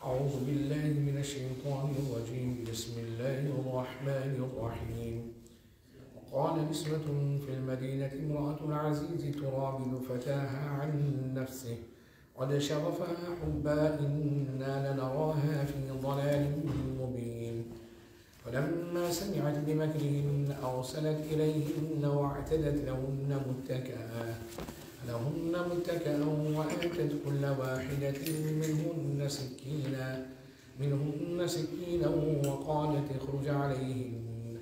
أعوذ بالله من الشيطان الرجيم. بسم الله الرحمن الرحيم. وقال نسوة في المدينة امرأة العزيز تراود فتاها عن نفسه. قد شغفها حبا إنا لنراها في ضلال مبين. فلما سمعت بمكرهن أرسلت إليهن وأعتدت لهن متكئا. لهن متكئا وآتت كل واحدة منهن سكينا منهن سكينا وقالت اخرج عليهن.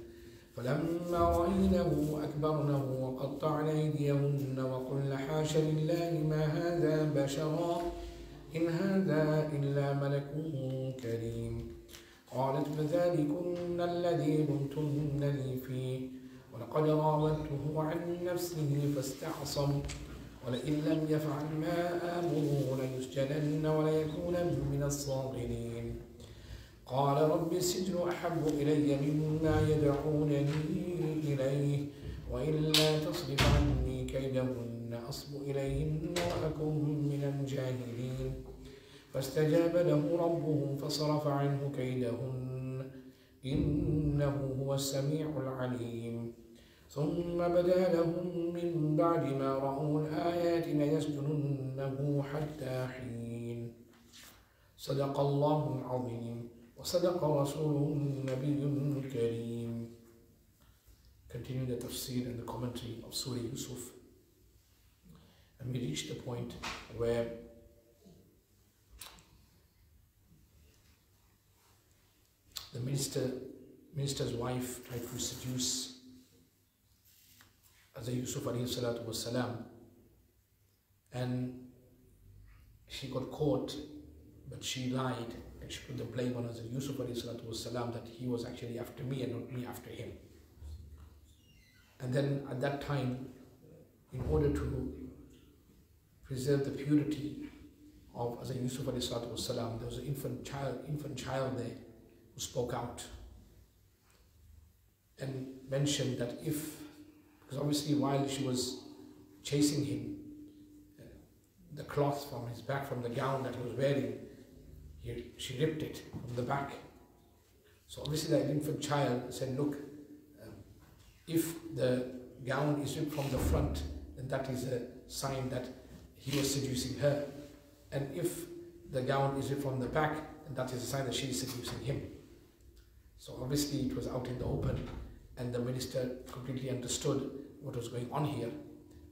فلما رأينه أكبرنه وقطعن أيديهن وقلن حاش لله ما هذا بشرا إن هذا إلا ملك كريم. قالت فذلكن الذي لمتنني فيه ولقد راودته عن نفسه فاستعصم. ولئن لم يفعل ما آمره ليسجنن وليكون من الصاغرين. قال رب السجن أحب إلي مما يدعونني إليه وإلا تصرف عني كيدهن أصب إليهن وأكن من الجاهلين. فاستجاب له ربه فصرف عنه كيدهن إنه هو السميع العليم. ثم بدا لهم من بعد ما رأوا الآيات ليسجننه حتى حين صدق الله العظيم وصدق رسوله النبي الكريم Continue the tafsir and the commentary of Surah Yusuf and we reach the point where the minister minister's wife tried to seduce Hazrat Yusuf was and she got caught but she lied and she put the blame on Hazrat Yusuf was that he was actually after me and not me after him. And then at that time in order to preserve the purity of Hazrat Yusuf was there was an infant child infant child there who spoke out and mentioned that if because obviously while she was chasing him, uh, the cloth from his back, from the gown that he was wearing, he, she ripped it from the back. So obviously that infant child said, look, um, if the gown is ripped from the front, then that is a sign that he was seducing her. And if the gown is ripped from the back, then that is a sign that she is seducing him. So obviously it was out in the open and the minister completely understood what was going on here.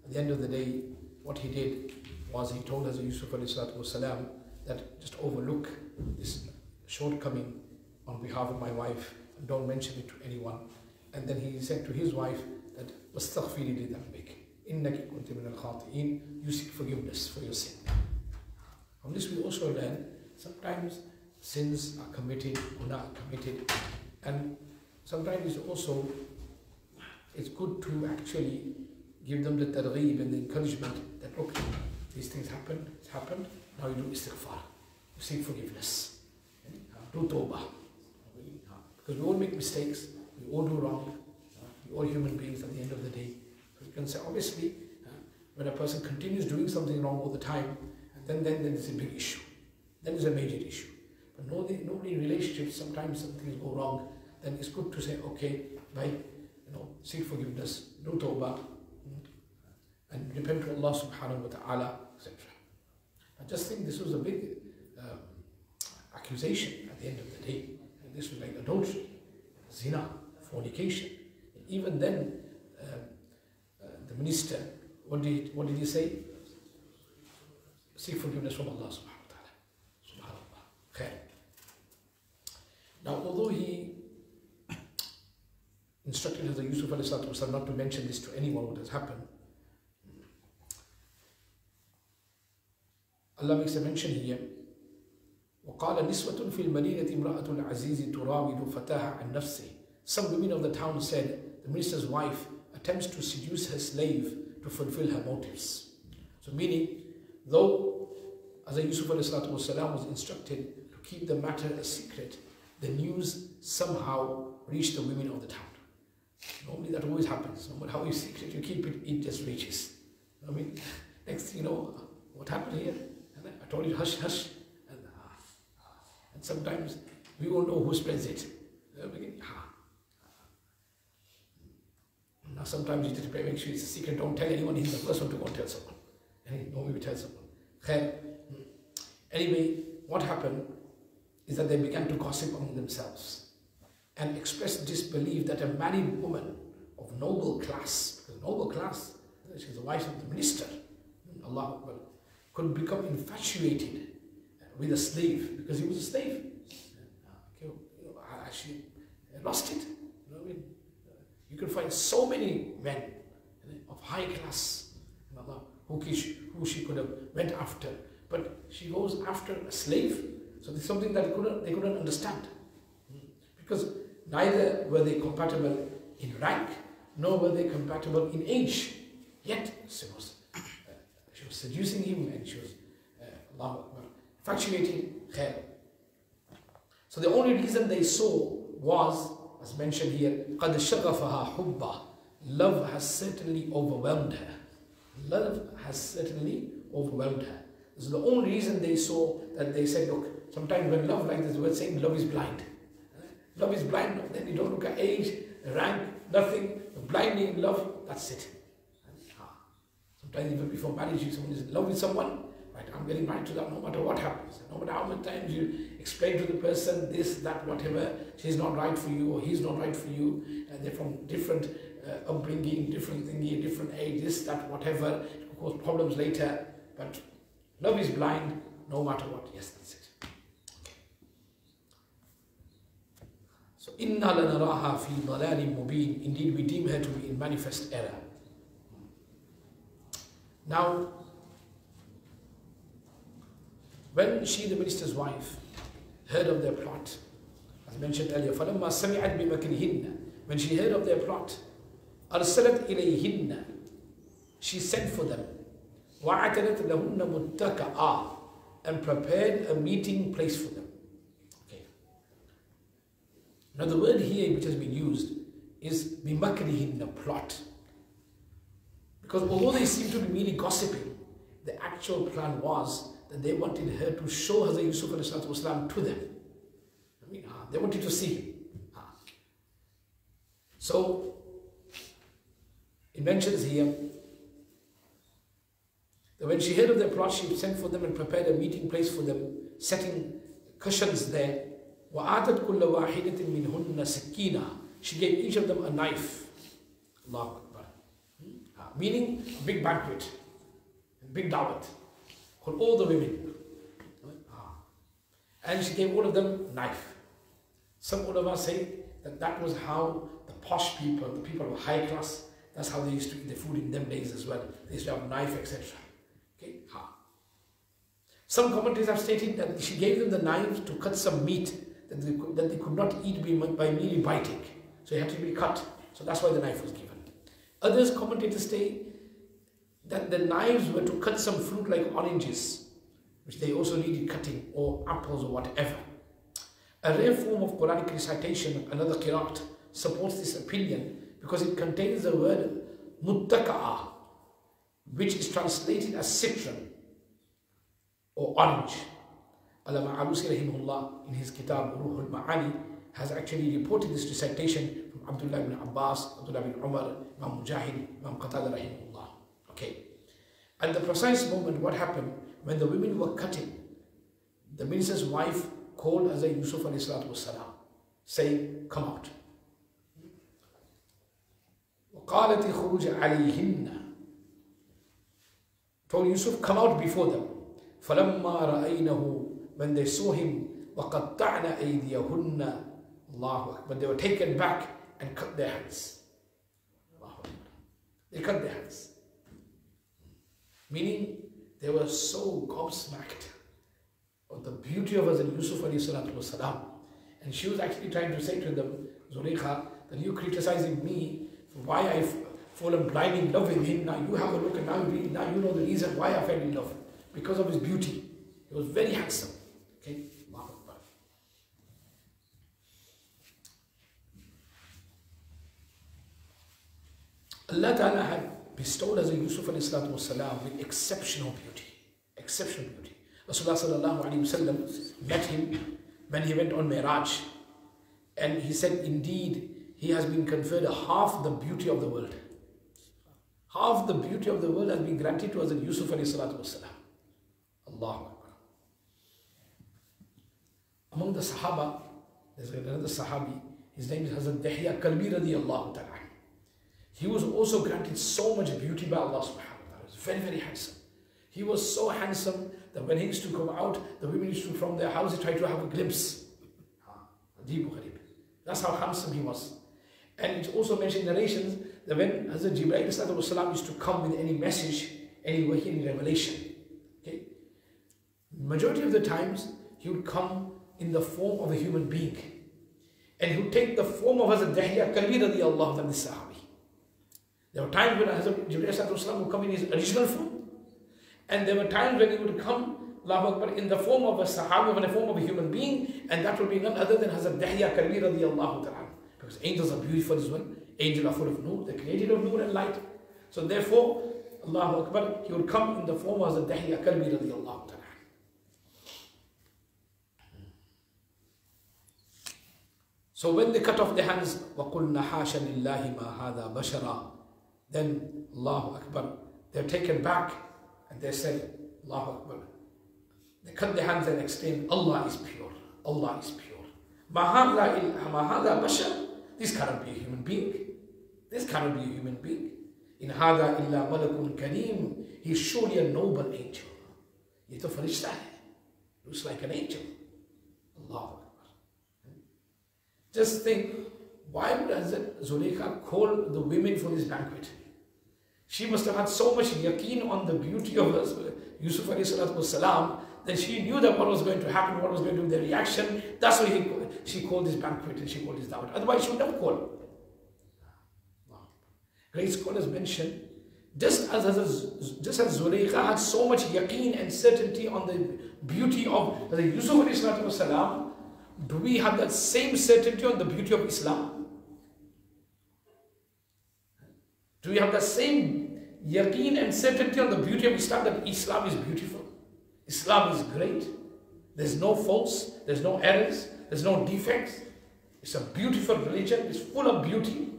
At the end of the day, what he did was he told Hazrat Yusuf والسلام, that just overlook this shortcoming on behalf of my wife and don't mention it to anyone. And then he said to his wife that وَاسْتَغْفِرِ لِذَنْبِكَ إِنَّكِ كُنْتِ مِنَ الْخَاطِئِينَ You seek forgiveness for your sin. From this we also learn sometimes sins are committed or not committed and sometimes it's also it's good to actually give them the targheeb and the encouragement that look, these things happen, it's happened, now you do istighfar, you seek forgiveness, do tawbah. Because we all make mistakes, we all do wrong, we're all human beings at the end of the day. So you can say, obviously, when a person continues doing something wrong all the time, then then then it's a big issue. Then it's a major issue. But normally, normally in relationships, sometimes some things go wrong, then it's good to say, okay, bye, you know, seek forgiveness, do tawbah, and repent to Allah subhanahu wa ta'ala, etc. I just think this was a big um, accusation at the end of the day. And this was like adultery, zina, fornication. And even then, uh, uh, the minister, what did, what did he say? Seek forgiveness from Allah subhanahu wa ta'ala. Subhanallah. Khair. Now, although he instructed Hazrat Yusuf والسلام, not to mention this to anyone what has happened. Allah makes a mention here. وقال نسوة في المدينة امرأة العزيز تراود فتاها عن نفسه. Some women of the town said, the minister's wife attempts to seduce her slave to fulfill her motives. So meaning, though Hazrat Yusuf والسلام, was instructed to keep the matter a secret, the news somehow reached the women of the town. Normally that always happens. No matter how you secret you keep it, it just reaches. I mean, next you know, what happened here? And I told you, hush, hush. And, uh, sometimes we won't know who spreads it. Ah. Now sometimes you just make sure it's a secret, don't tell anyone, he's the first one to go and tell someone. And he tell someone. Anyway, what happened is that they began to gossip among themselves and expressed disbelief that a married woman of noble class, because noble class, she's the wife of the minister, Allah could become infatuated with a slave because he was a slave. I actually uh, lost it. You know what I mean? Uh, you can find so many men of high class know, who, she, who she could have went after, but she goes after a slave. So it's something that they couldn't, they couldn't understand hmm. because neither were they compatible in rank nor were they compatible in age. Yet she was, uh, she was seducing him and she was uh, Allahu Akbar, infatuated. Khair. So the only reason they saw was, as mentioned here, قَدْ شَغَفَهَا حُبًّا Love has certainly overwhelmed her. Love has certainly overwhelmed her. This is the only reason they saw that they said, look, sometimes when love like this, we're saying love is blind. Love is blind, then you don't look at age, rank, nothing. Blindly in love, that's it. Sometimes even before marriage, someone is in love with someone, right, I'm getting married to that no matter what happens. No matter how many times you explain to the person this, that, whatever, she's not right for you or he's not right for you, and they're from different uh, upbringing, different thingy, different age, this, that, whatever, it cause problems later. But love is blind no matter what. Yes, that's it. So, inna lanaraha fi dalalin mubin. Indeed, we deem her to be in manifest error. Now, when she, the minister's wife, heard of their plot, as mentioned earlier, فَلَمَّا سَمِعَتْ بِمَكْرِهِنَّ When she heard of their plot, أَرْسَلَتْ إِلَيْهِنَّ She sent for them, وَعَتَلَتْ لَهُنَّ مُتَّكَآ And prepared a meeting place for them. Okay. Now the word here which has been used is بِمَكْرِهِنَّ plot. Because although they seem to be merely gossiping, the actual plan was that they wanted her to show Hazrat Yusuf والسلام, to them. I mean, ah, they wanted to see him. Ah. So, it mentions here that when she heard of their plot, she sent for them and prepared a meeting place for them, setting cushions there. وَآتَتْ كُلَّ وَاحِدَةٍ مِّنْهُنَّ سِكِّينًا She gave each of them a knife. Allahu Akbar. Ah, Meaning, a big banquet, a big dawat for all the women. Ah. And she gave all of them knife. Some ulama say that that was how the posh people, the people of high class, that's how they used to eat the food in them days as well. They used to have knife, etc. Okay, ha. Some commentators have stated that she gave them the knives to cut some meat that they could, that they could not eat by merely biting. So it had to be cut. So that's why the knife was given. Others commentators say that the knives were to cut some fruit like oranges, which they also needed cutting, or apples or whatever. A rare form of Quranic recitation, another qiraat, supports this opinion because it contains the word muttaka'a, which is translated as citron or orange. Allama Alusi rahimahullah in his kitab Ruhul Ma'ani has actually reported this recitation from Abdullah ibn Abbas, Abdullah ibn Umar, Imam Mujahid, Imam Qatada rahimahullah. Okay. At the precise moment what happened when the women were cutting, the minister's wife called Hazrat Yusuf والسلام, saying, come out. وقالت خروج عليهن told Yusuf, come out before them. فَلَمَّا رَأَيْنَهُ when they saw him وقطعن أيديهن الله أكبر they were taken back and cut their hands. Allahu Akbar. They cut their hands. Meaning they were so gobsmacked of the beauty of Hazrat Yusuf alayhi salatu wasalam. And she was actually trying to say to them, Zulaykha, that you criticizing me for why I've fallen blind in love with him. Now you have a look and now you, now you know the reason why I fell in love. Because of his beauty. He was very handsome. Okay? Allahu Akbar. Allah Ta'ala had bestowed Hazrat Yusuf with exceptional beauty. Exceptional beauty. Rasulullah sallam met him when he went on Miraj. And he said, indeed, he has been conferred half the beauty of the world. Half the beauty of the world has been granted to Hazrat Yusuf. Allahu Akbar. Among the Sahaba, there's another Sahabi, his name is Hazrat Dihya Kalbi radiallahu ta'ala. He was also granted so much beauty by Allah subhanahu wa ta'ala. He was very, very handsome. He was so handsome that when he used to come out, the women used to, from their house, try to have a glimpse. That's how handsome he was. And it's also mentioned in narrations that when Hazrat Jibreel used to come with any message, any wahi, any revelation, okay, majority of the times he would come in the form of a human being. And he would take the form of Hazrat Dihya Kalbi radiallahu anhu, the Sahabi. There were times when Hazrat Jibreel would come in his original form. And there were times when he would come Allahu Akbar, in the form of a Sahabi, in the form of a human being, and that would be none other than Hazrat Dihya Kalbi radiallahu ta'ala. Because angels are beautiful as well. Angels are full of nur, they're created of nur and light. So therefore, Allahu Akbar, he would come in the form of Hazrat Dihya Kalbi radiallahu ta'ala. So when they cut off the hands, وَقُلْنَا حَاشَ لِلَّهِ مَا هَذَا بَشَرًا Then, Allahu Akbar, they're taken back and they said, Allahu Akbar, they cut their hands and exclaim, Allah is pure. Allah is pure. Mahada bashar. This cannot be a human being. This cannot be a human being. In hada illa malakun kareem. He is surely a noble angel. Ye to farishta hai. Looks like an angel. Allah Just think, why does Zuleika call the women for this banquet? She must have had so much yaqeen on the beauty of her, Yusuf salam that she knew that what was going to happen, what was going to be the reaction. That's why she called this banquet and she called this dawah. Otherwise, she would never call. Great scholars mention, just as, as just as Zulaykha had so much yaqeen and certainty on the beauty of Yusuf salam do we have that same certainty on the beauty of Islam? Do we have the same yaqeen and certainty on the beauty of Islam that Islam is beautiful? Islam is great. There's no faults, there's no errors, there's no defects. It's a beautiful religion, it's full of beauty.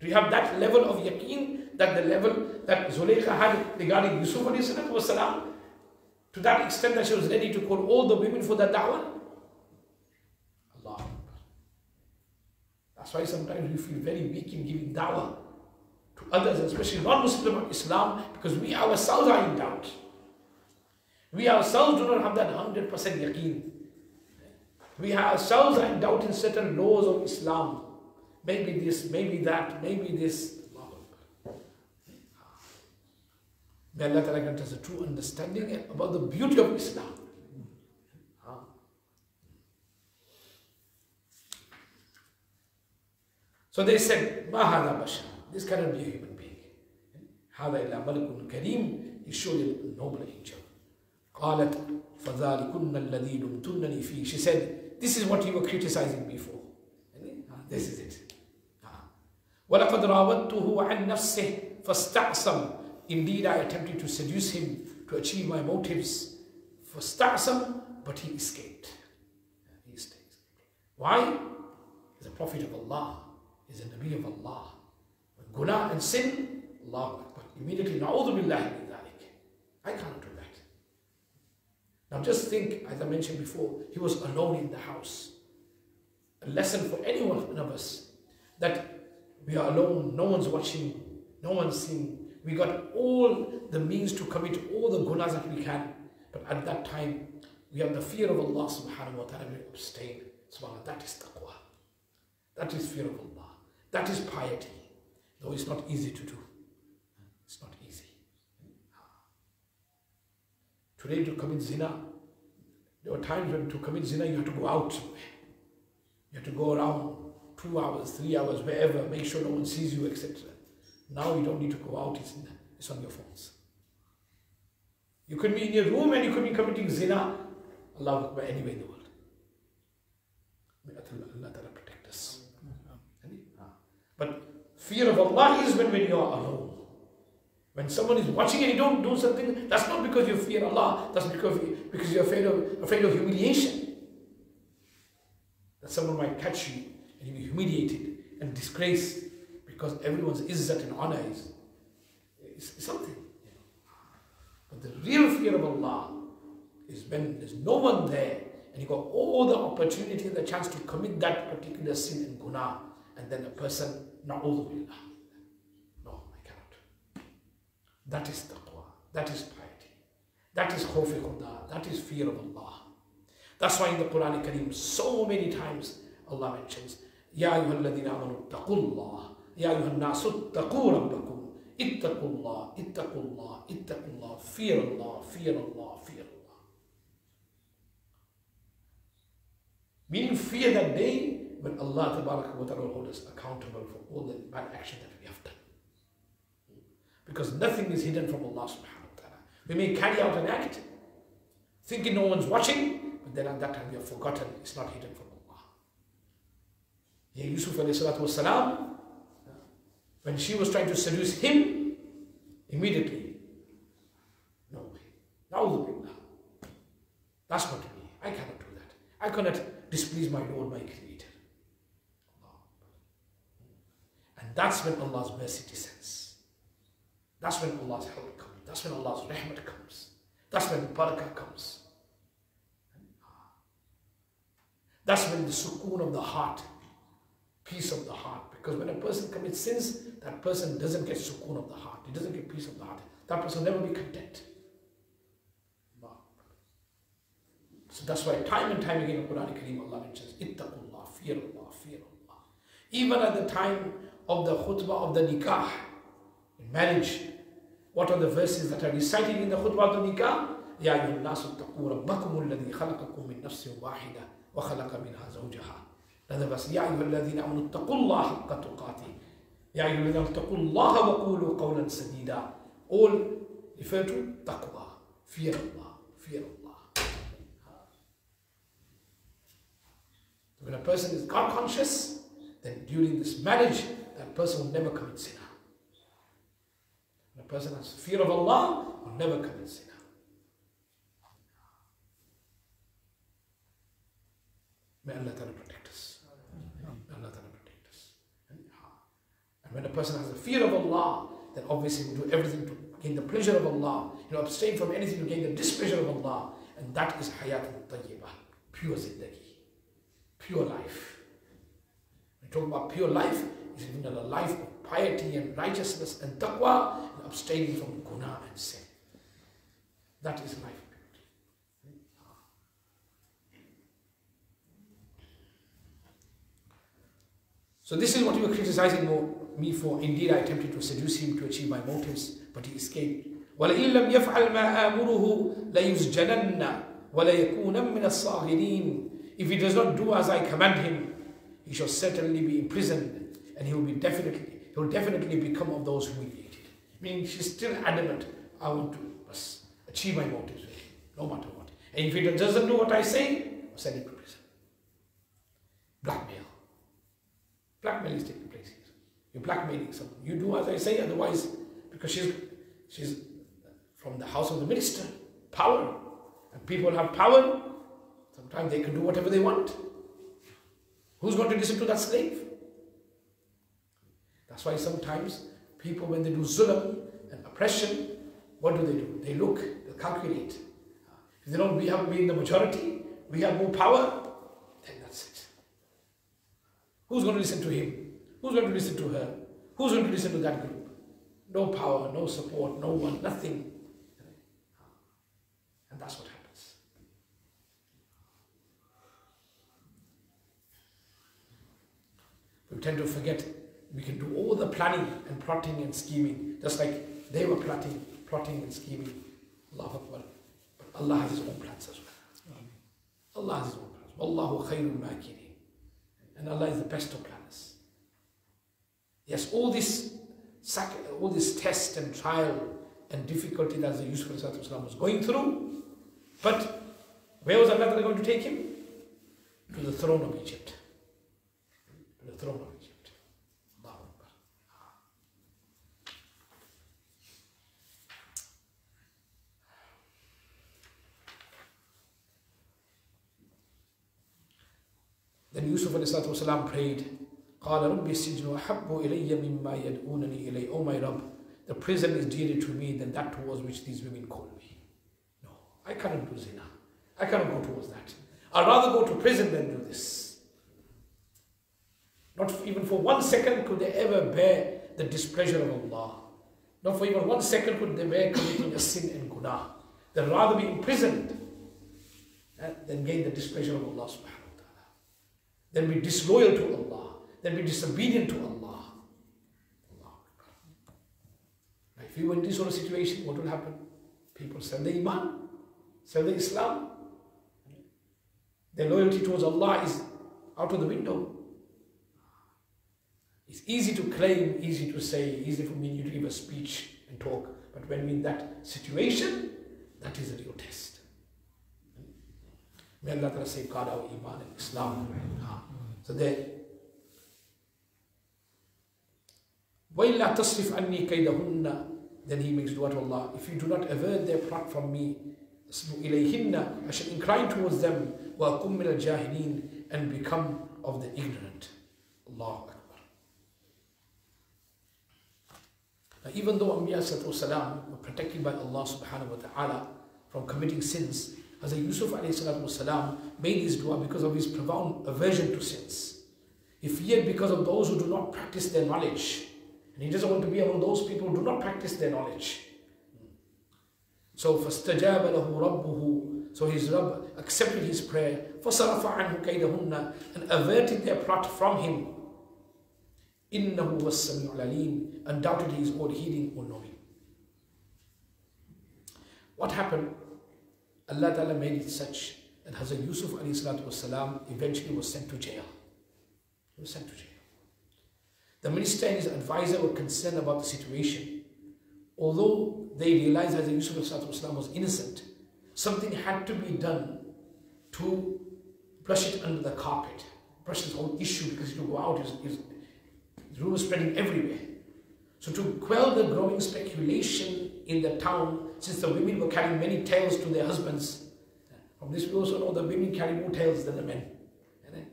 Do you have that level of yaqeen that the level that Zuleika had regarding Yusuf salam, to that extent that she was ready to call all the women for that da'wah? That's why sometimes we feel very weak in giving da'wah to others, especially non-Muslim Islam, because we ourselves are in doubt. We ourselves do not have that 100% yaqeen. We ourselves are in doubt in certain laws of Islam. Maybe this, maybe that, maybe this. May Allah grant us a true understanding about the beauty of Islam. So they said, Ma hada bashar. This cannot be a human being. Hada illa malakun kareem. He surely a noble angel. قالت فذلكن الذي لمتنني فيه she said this is what you were criticizing me for this is it ولقد راودته عن نفسه فاستعصم indeed I attempted to seduce him to achieve my motives فاستعصم but he escaped he escaped why he's a prophet of Allah he's a Nabi of Allah guna and sin Allah but immediately na'udhu billahi I can't do that. now just think, as I mentioned before, he was alone in the house. A lesson for any one of us that we are alone, no one's watching, no one's seeing. We got all the means to commit all the gunas that we can. But at that time, we have the fear of Allah subhanahu wa ta'ala, we abstain. Subhanallah, that is taqwa. That is fear of Allah. That is piety. Though it's not easy to do. It's not easy. Today to commit zina, there were times when to commit zina you have to go out You have to go around two hours, three hours, wherever, make sure no one sees you, etc. Now you don't need to go out, it's, in, it's on your phones. You could be in your room and you could be committing zina, Allah anywhere in the world. May Allah protect us. But fear of Allah is when, when you are alone. When someone is watching and you don't do something, that's not because you fear Allah, that's because, because you're afraid of, afraid of humiliation. that someone might catch you and you'll be humiliated and disgraced because everyone's izzat and honor is, is something. But the real fear of Allah is when there's no one there and you got all the opportunity and the chance to commit that particular sin and guna, and then a person, na'udhu No, I cannot. That is taqwa. That is piety. That is khawf khuda. That is fear of Allah. That's why in the Quran Kareem, so many times Allah mentions, Ya ayyuhalladhina amanu taqullah. Ya ayyuhan nasu taqu rabbakum. Ittaqullah, ittaqullah, ittaqullah. Fear Allah, fear Allah, fear Allah. Meaning fear that day when Allah ta'ala will hold us accountable for all the bad action that we have done. Because nothing is hidden from Allah subhanahu wa ta'ala. We may carry out an act thinking no one's watching, but then at that time we have forgotten it's not hidden from Allah. Yeah, Yusuf alayhi when she was trying to seduce him, immediately, no way. Now That's not me. I cannot do that. I cannot displease my Lord, my Creator. And that's when Allah's mercy descends. That's when Allah's help comes. That's when Allah's rahmat comes. That's when barakah comes. That's when the sukoon of the heart, peace of the heart. Because when a person commits sins, that person doesn't get sukoon of the heart. He doesn't get peace of the heart. That person will never be content. So that's why time and time again in Quran Kareem Allah mentions Ittaqullah, fear Allah, fear Allah. Even at the time of the khutbah of the nikah, in marriage, what are the verses that are recited in the khutbah of the nikah? يا أيها الناس اتقوا ربكم الذي خلقكم من نفس واحدة وخلق منها زوجها. Another verse يا أيها الذين آمنوا اتقوا الله حق تقاته. يا أيها الذين اتقوا الله وقولوا قولا سديدا. All refer to taqwa, fear Allah, fear Allah. When a person is God conscious, then during this marriage, that person will never commit sin. A person has fear of Allah, will never commit sin. May Allah Ta'ala protect us. May Allah Ta'ala protect us. And when a person has a fear of Allah, then obviously will do everything to gain the pleasure of Allah. You know, abstain from anything to gain the displeasure of Allah. And that is hayat al-tayyibah, pure zindagi pure life. We talk about pure life, is living a life of piety and righteousness and taqwa and abstaining from guna and sin. That is life. So this is what you were criticizing me for. Indeed, I attempted to seduce him to achieve my motives, but he escaped. وَلَئِن لَمْ يَفْعَلْ مَا آمُرُهُ لَيُسْجَنَنَّ وَلَيَكُونًا مِنَ الصَّاغِرِينَ if he does not do as I command him, he shall certainly be imprisoned and he will be definitely, he will definitely become of those who humiliated. Meaning she's still adamant, I want to achieve my motives no matter what. And if he doesn't do what I say, I'll send him to prison. Blackmail. Blackmail is taking place here. You're blackmailing someone. You do as I say, otherwise, because she's she's from the house of the minister, power. And people have power, Sometimes they can do whatever they want. Who's going to listen to that slave? That's why sometimes people, when they do zulm and oppression, what do they do? They look, they calculate. If they don't, we have been the majority, we have more power, then that's it. Who's going to listen to him? Who's going to listen to her? Who's going to listen to that group? No power, no support, no one, nothing. And that's what happens. We tend to forget we can do all the planning and plotting and scheming, just like they were plotting, plotting and scheming. Allah Akbar. But Allah has His own plans as well. Allah has His own plans. Wallahu khayrul makirin. And Allah is the best of planners. Yes, all this, all this test and trial and difficulty that the Yusuf was going through, but where was Allah going to take him? To the throne of Egypt the throne of Egypt. Then Yusuf والسلام, prayed, قال رب السجن أحب إلي مما يدعونني إليه Oh my Rabb, the prison is dearer to me than that towards which these women call me. No, I cannot do zina. I cannot go towards that. I'd rather go to prison than do this. Not even for one second could they ever bear the displeasure of Allah. Not for even one second could they bear committing a sin and guna. They'd rather be imprisoned eh, than gain the displeasure of Allah subhanahu than be disloyal to Allah. then be disobedient to Allah. Allah. If you were in this sort of situation, what will happen? People sell their iman, sell their Islam. Their loyalty towards Allah is out of the window. It's easy to claim, easy to say, easy for me to give a speech and talk. But when we're in that situation, that is a real test. May Allah safeguard our Iman and Islam. So there. وَإِلَّا تَصْرِفْ عَنِّي كَيْدَهُنَّ Then he makes dua to Allah. If you do not avert their plot from me, إِلَيْهِنَّ I shall incline towards them وَأَقُمْ مِنَ الْجَاهِلِينَ And become of the ignorant. Allah Now, even though Anbiya salam were protected by Allah subhanahu wa ta'ala from committing sins, Hazrat Yusuf salam made his dua because of his profound aversion to sins. He feared because of those who do not practice their knowledge. And he doesn't want to be among those people who do not practice their knowledge. So, فَاسْتَجَابَ لَهُ رَبُّهُ So his Rabb accepted his prayer. فَصَرَفَ عَنْهُ كَيْدَهُنَّ And averted their plot from him. إِنَّهُ وَالسَّمِيعُ الْعَلِيمُ Undoubtedly he is all heeding, all knowing. What happened? Allah Ta'ala made it such that Hazrat Yusuf والسلام, eventually was sent to jail. He was sent to jail. The minister and his advisor were concerned about the situation. Although they realized Hazrat Yusuf والسلام, was innocent, something had to be done to brush it under the carpet, brush this whole issue because to go out is, is rumors spreading everywhere. So to quell the growing speculation in the town, since the women were carrying many tales to their husbands, from this we also know the women carry more tales than the men.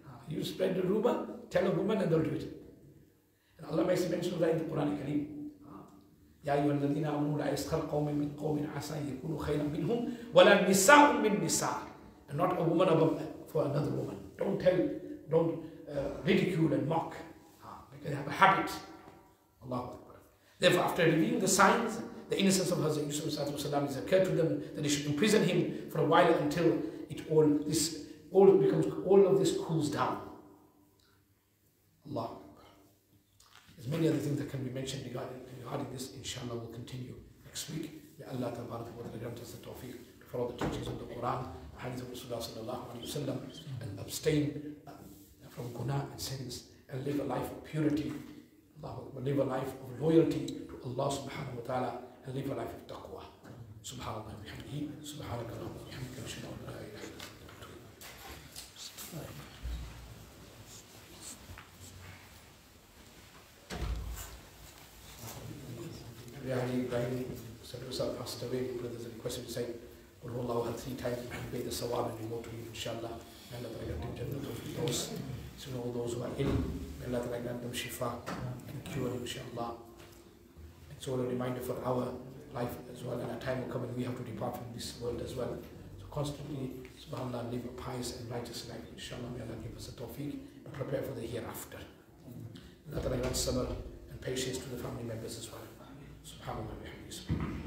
Ah, you spread the rumor, tell a woman and they'll do it. And Allah makes mention of that in the Quran Kareem. يا أيها الذين آمنوا لا يسخر قوم من قوم عسى أن يكونوا خيرا منهم ولا نساء من نساء and not a woman above for another woman. Don't tell, don't uh, ridicule and mock. They have a habit. Allah Therefore, after reviewing the signs, the innocence of Hazrat Yusuf is occurred to them that they should imprison him for a while until it all this all becomes all of this cools down. Allah. There's many other things that can be mentioned regarding, regarding this. Inshallah, we'll continue next week. May Allah ta'ala grant us the tawfiq to follow the teachings of the Quran, hadith of Rasulullah wa sallam, and abstain uh, from guna and sins and live a life of purity, live a life of loyalty to Allah subhanahu wa ta'ala and live a life of taqwa. Subhanallah bihamdihi, subhanaka Allahumma wa bihamdika, ashhadu an passed away. Brothers requested to say, Allah three times and pay the sawab and we to him, inshallah. And Allah Ta'ala those to all those who are ill. May Allah grant them shifa and cure inshallah. So a reminder for our life as well. And a time will come when we have to depart from this world as well. So constantly, subhanAllah, live a pious and righteous life. Inshallah, may Allah give us a tawfiq and prepare for the hereafter. Allah grant sabr and patience to the family members as well. SubhanAllah,